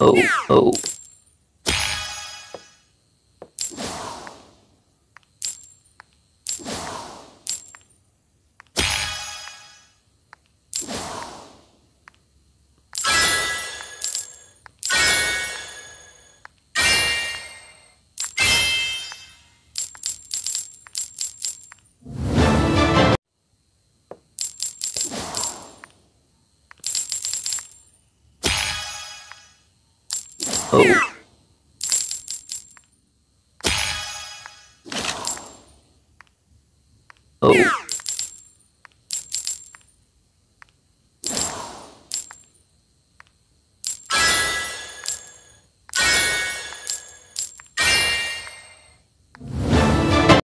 oh, oh. Oh. Oh.